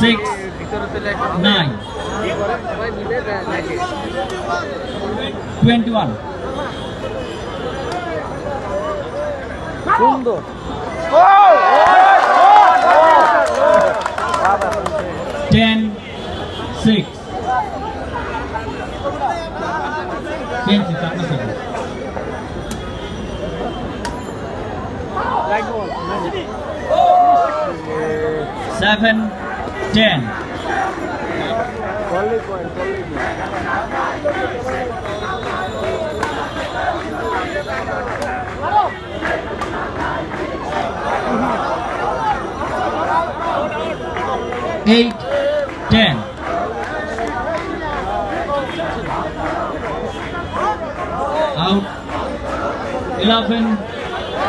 six, nine, twenty-one. সুন্দর। Ten six ten six আপনার seven, ten. Eight, ten. Out. Eleven,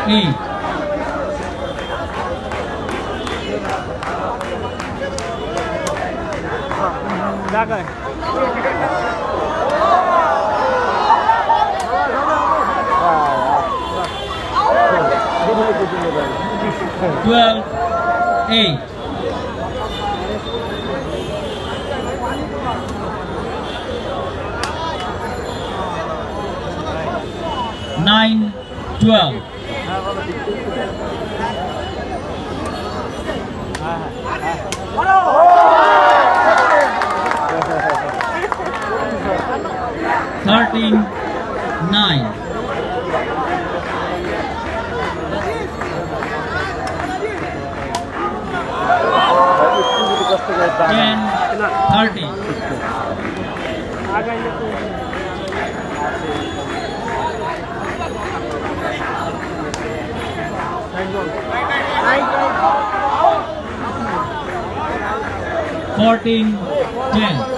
eight. Giác ơi Phương E Nine, twelve. Ah, ah. 13, 9. 10 14 10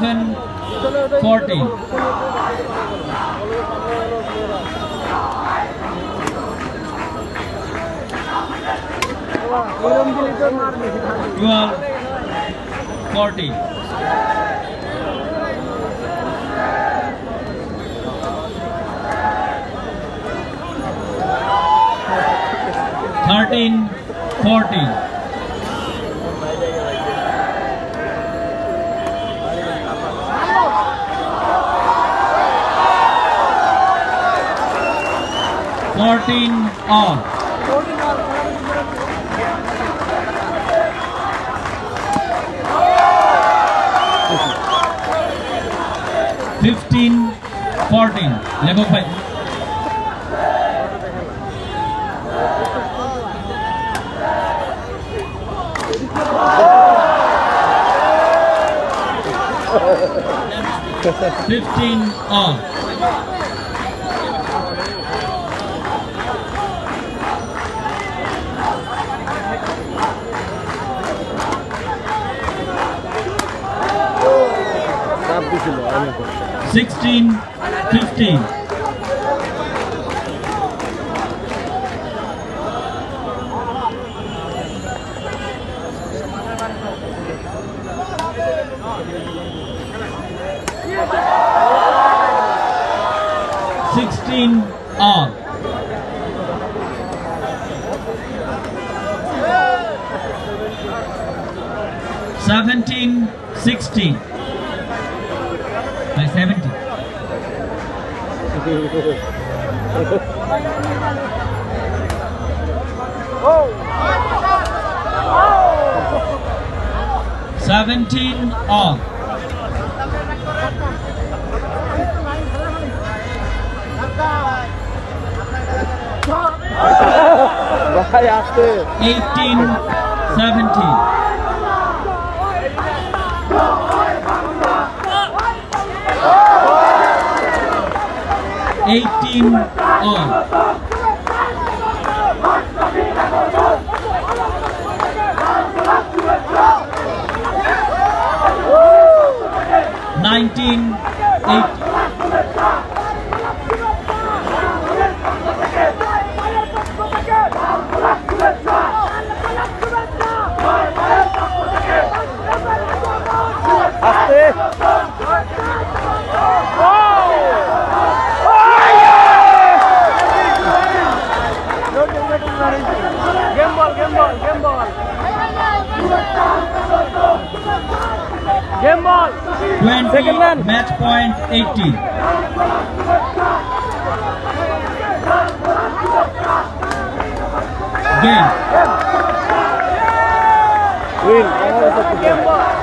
1140. Twelve forty. Thirteen forty. 14 on. Fifteen, fourteen. Let Lego five. Fifteen on. 16, 15. Sixteen all. Seventeen sixteen by 70. Seventeen all. Eighteen seventeen. Eighteen all. Nineteen, eight. Game ball. 20, Second man. Match point 80. Game. Win. Game ball.